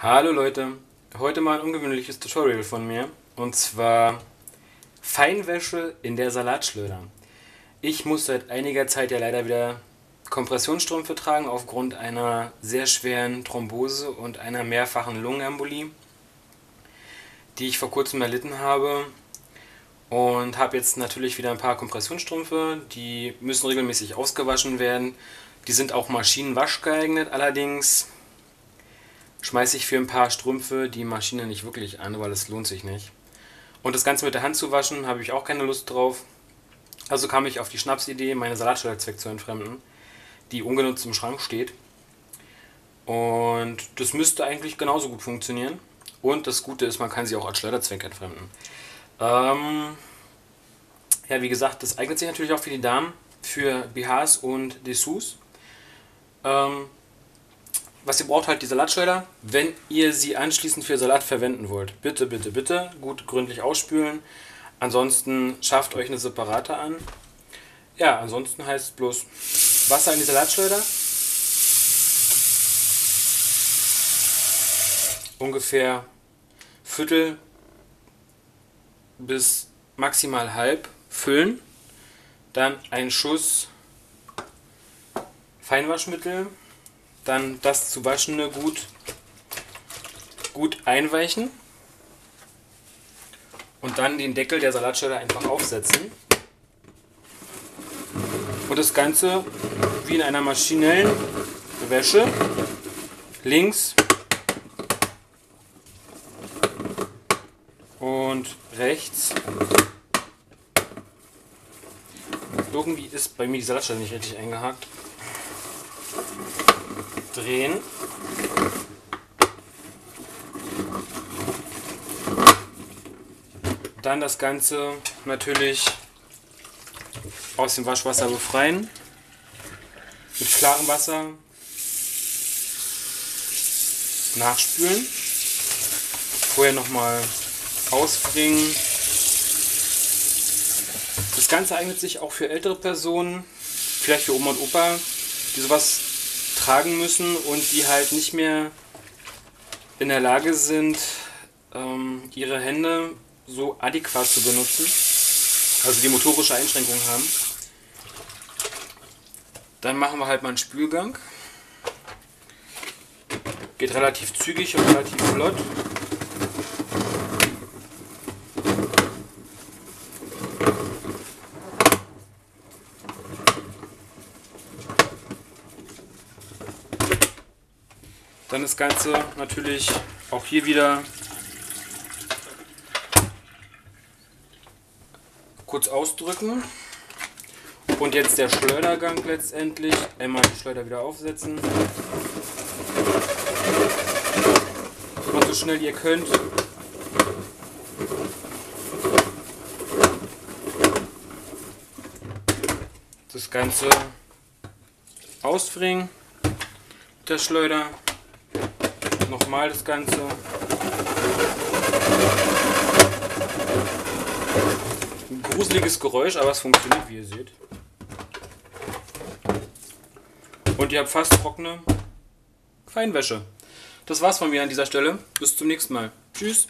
Hallo Leute, heute mal ein ungewöhnliches Tutorial von mir und zwar Feinwäsche in der Salatschleuder. Ich muss seit einiger Zeit ja leider wieder Kompressionsstrümpfe tragen aufgrund einer sehr schweren Thrombose und einer mehrfachen Lungenembolie, die ich vor kurzem erlitten habe und habe jetzt natürlich wieder ein paar Kompressionsstrümpfe, die müssen regelmäßig ausgewaschen werden. Die sind auch maschinenwasch geeignet, allerdings schmeiße ich für ein paar Strümpfe die Maschine nicht wirklich an, weil es lohnt sich nicht. Und das Ganze mit der Hand zu waschen, habe ich auch keine Lust drauf. Also kam ich auf die Schnapsidee, meine Salatschleuderzweck zu entfremden, die ungenutzt im Schrank steht. Und das müsste eigentlich genauso gut funktionieren. Und das Gute ist, man kann sie auch als Schleuderzweck entfremden. Ähm ja, wie gesagt, das eignet sich natürlich auch für die Damen, für BHs und Dessous. Ähm was ihr braucht, halt die Salatschleuder. Wenn ihr sie anschließend für Salat verwenden wollt, bitte, bitte, bitte gut gründlich ausspülen. Ansonsten schafft euch eine separate an. Ja, ansonsten heißt es bloß Wasser in die Salatschleuder. Ungefähr Viertel bis maximal halb füllen. Dann ein Schuss Feinwaschmittel dann das zu waschende gut, gut einweichen und dann den Deckel der Salatschale einfach aufsetzen und das Ganze wie in einer maschinellen Wäsche links und rechts. Irgendwie ist bei mir die Salatschale nicht richtig eingehakt drehen. Dann das Ganze natürlich aus dem Waschwasser befreien. Mit klarem Wasser nachspülen. Vorher nochmal ausbringen. Das Ganze eignet sich auch für ältere Personen, vielleicht für Oma und Opa, die sowas tragen müssen und die halt nicht mehr in der Lage sind, ähm, ihre Hände so adäquat zu benutzen, also die motorische Einschränkungen haben. Dann machen wir halt mal einen Spülgang. Geht relativ zügig und relativ flott. Dann das Ganze natürlich auch hier wieder kurz ausdrücken. Und jetzt der Schleudergang letztendlich. Einmal die Schleuder wieder aufsetzen. Und so schnell ihr könnt. Das Ganze ausbringen. Der Schleuder nochmal das Ganze. Ein gruseliges Geräusch, aber es funktioniert, wie ihr seht. Und ihr habt fast trockene Feinwäsche. Das war's von mir an dieser Stelle. Bis zum nächsten Mal. Tschüss.